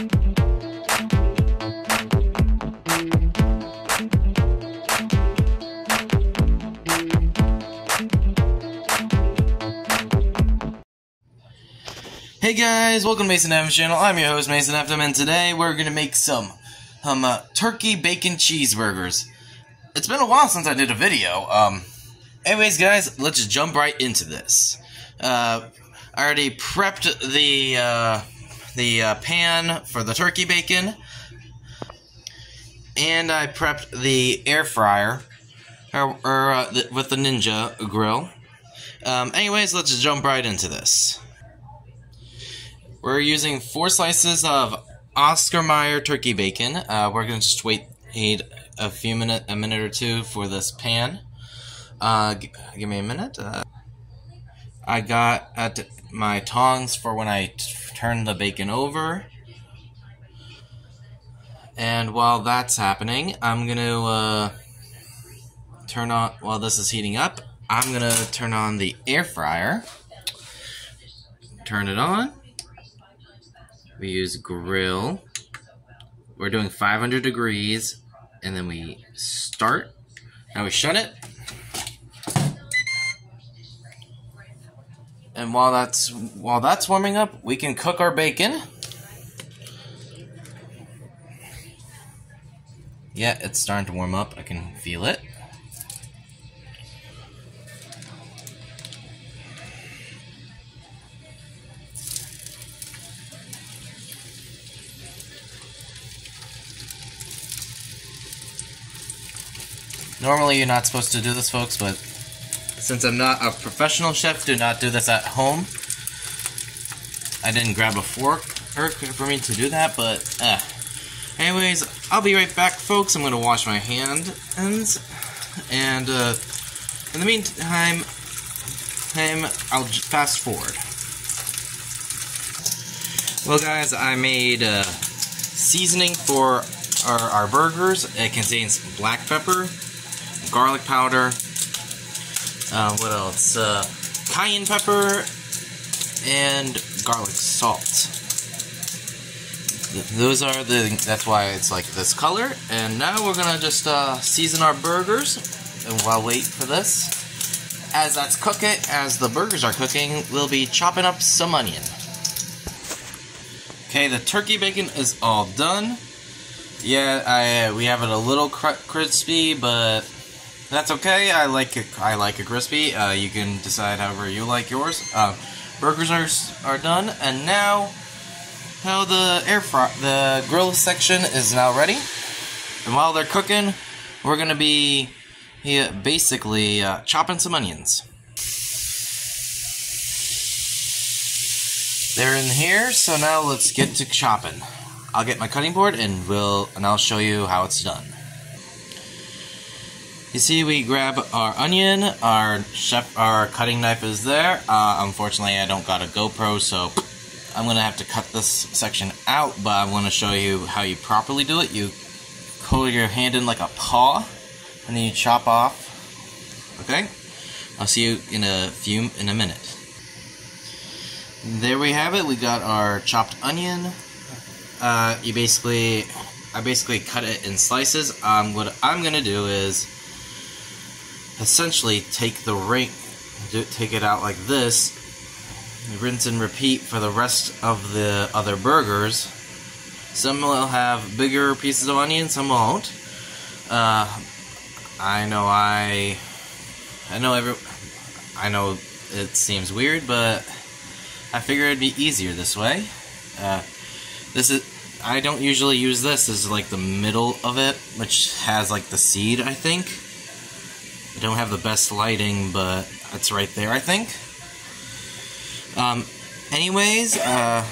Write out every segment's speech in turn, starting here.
Hey guys, welcome to Mason Eftim's channel. I'm your host Mason Eftim, and today we're gonna make some um uh, turkey bacon cheeseburgers. It's been a while since I did a video. Um, anyways, guys, let's just jump right into this. Uh, I already prepped the uh, the uh, pan for the turkey bacon, and I prepped the air fryer or, or uh, with the Ninja grill. Um, anyways, let's just jump right into this. We're using four slices of Oscar Mayer turkey bacon. Uh, we're gonna just wait a few minute, a minute or two for this pan. Uh, give me a minute. Uh, I got at my tongs for when I turn the bacon over. And while that's happening, I'm gonna uh, turn on. While this is heating up, I'm gonna turn on the air fryer. Turn it on. We use grill. We're doing 500 degrees, and then we start. Now we shut it. And while that's while that's warming up, we can cook our bacon. Yeah, it's starting to warm up. I can feel it. Normally you're not supposed to do this, folks, but since I'm not a professional chef, do not do this at home. I didn't grab a fork for me to do that, but uh. Anyways, I'll be right back, folks. I'm to wash my hands, and uh, in the meantime, I'll fast forward. Well, guys, I made uh, seasoning for our, our burgers. It contains black pepper, garlic powder, uh, what else? Uh, cayenne pepper, and garlic salt. Those are the, that's why it's like this color. And now we're gonna just uh, season our burgers, and while wait for this. As that's cooking, as the burgers are cooking, we'll be chopping up some onion. Okay, the turkey bacon is all done. Yeah, I, we have it a little crispy, but that's okay. I like. I like it crispy. Uh, you can decide however you like yours. Uh, burgers are are done, and now, now the air fry, the grill section is now ready. And while they're cooking, we're gonna be yeah, basically uh, chopping some onions. They're in here, so now let's get to chopping. I'll get my cutting board and we'll and I'll show you how it's done. You see, we grab our onion, our chef, our cutting knife is there. Uh, unfortunately, I don't got a GoPro, so I'm gonna have to cut this section out, but I'm gonna show you how you properly do it. You hold your hand in like a paw, and then you chop off. Okay? I'll see you in a few, in a minute. There we have it. We got our chopped onion. Uh, you basically, I basically cut it in slices. Um, what I'm gonna do is essentially take the ring, take it out like this, rinse and repeat for the rest of the other burgers. Some will have bigger pieces of onion, some won't. Uh, I know I, I know every, I know it seems weird, but I figure it'd be easier this way. Uh, this is, I don't usually use this as like the middle of it, which has like the seed, I think. Don't have the best lighting, but it's right there, I think. Um, anyways, uh,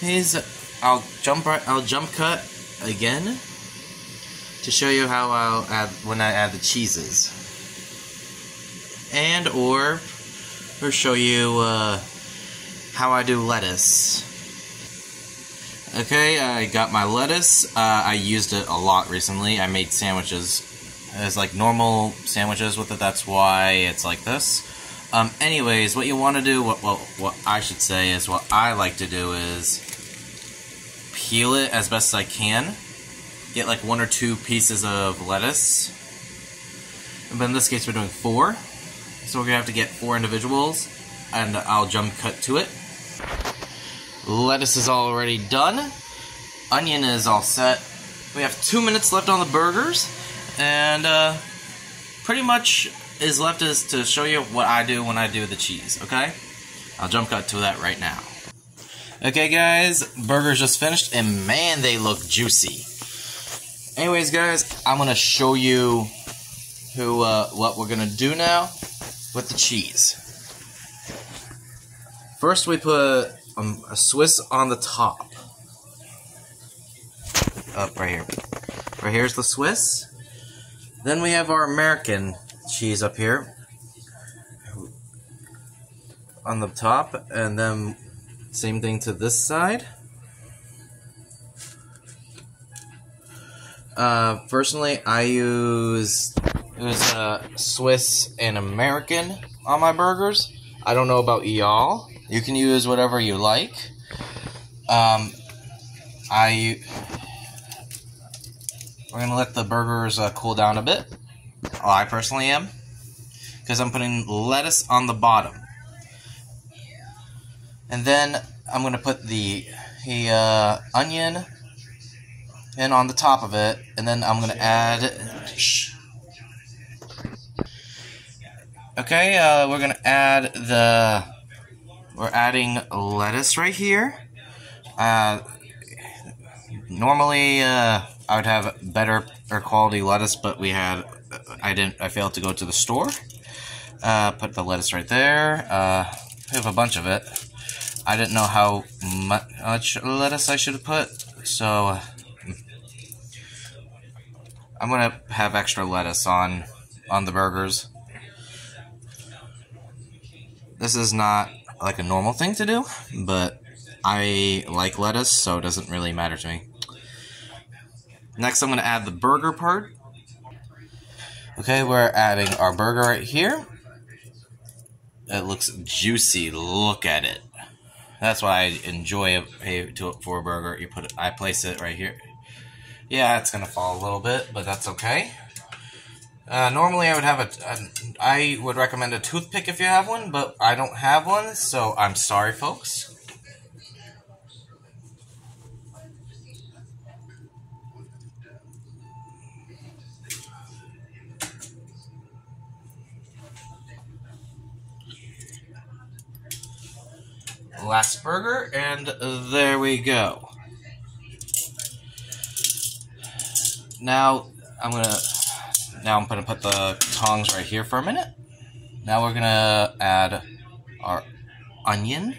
here's, I'll jump, I'll jump cut again to show you how I'll add, when I add the cheeses. And, or, or show you, uh, how I do lettuce. Okay, I got my lettuce. Uh, I used it a lot recently. I made sandwiches as like normal sandwiches with it. That's why it's like this. Um, anyways, what you want to do, what, what what I should say is what I like to do is peel it as best as I can. Get like one or two pieces of lettuce. But in this case, we're doing four. So we're gonna have to get four individuals, and I'll jump cut to it. Lettuce is already done. Onion is all set. We have two minutes left on the burgers, and uh, pretty much is left is to show you what I do when I do the cheese, okay? I'll jump cut to that right now. Okay, guys, burgers just finished, and man, they look juicy. Anyways, guys, I'm gonna show you who uh, what we're gonna do now with the cheese. First, we put um, a Swiss on the top. Up right here. Right here's the Swiss. Then we have our American cheese up here on the top, and then same thing to this side. Uh, personally, I use use uh, Swiss and American on my burgers. I don't know about y'all. You can use whatever you like. Um, I we're gonna let the burgers uh, cool down a bit. Oh, I personally am because I'm putting lettuce on the bottom. And then I'm going to put the, the uh, onion in on the top of it. And then I'm going to add... Okay, uh, we're going to add the... We're adding lettuce right here. Uh, normally, uh, I would have better or quality lettuce, but we had... I didn't. I failed to go to the store. Uh, put the lettuce right there. Uh, we have a bunch of it. I didn't know how much lettuce I should have put, so I'm gonna have extra lettuce on on the burgers. This is not like a normal thing to do, but I like lettuce, so it doesn't really matter to me. Next, I'm gonna add the burger part. Okay, we're adding our burger right here. It looks juicy. Look at it. That's why I enjoy a, to for a burger. You put it, I place it right here. Yeah, it's gonna fall a little bit, but that's okay. Uh, normally, I would have a, a. I would recommend a toothpick if you have one, but I don't have one, so I'm sorry, folks. Last burger, and there we go. Now, I'm gonna, now I'm gonna put the tongs right here for a minute. Now we're gonna add our onion.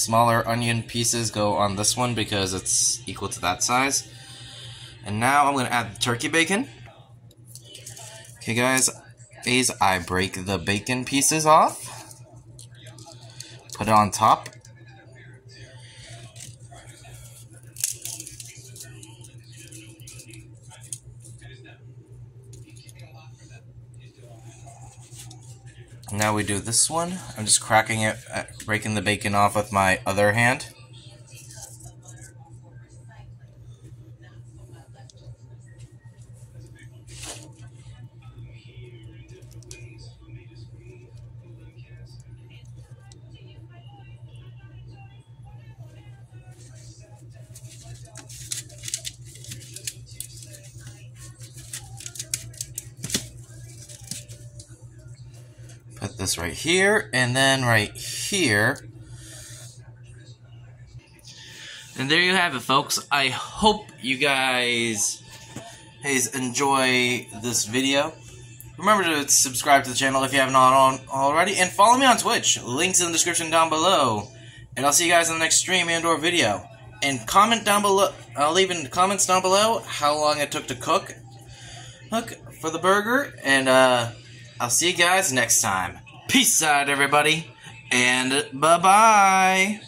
Smaller onion pieces go on this one because it's equal to that size. And now I'm going to add the turkey bacon. Okay guys, is I break the bacon pieces off. Put it on top. Now we do this one. I'm just cracking it, uh, breaking the bacon off with my other hand. This right here, and then right here. And there you have it, folks. I hope you guys, guys enjoy this video. Remember to subscribe to the channel if you haven't already, and follow me on Twitch. Links in the description down below. And I'll see you guys in the next stream and or video. And comment down below, I'll leave in the comments down below how long it took to cook, cook for the burger. And, uh, I'll see you guys next time. Peace out, everybody, and bye bye.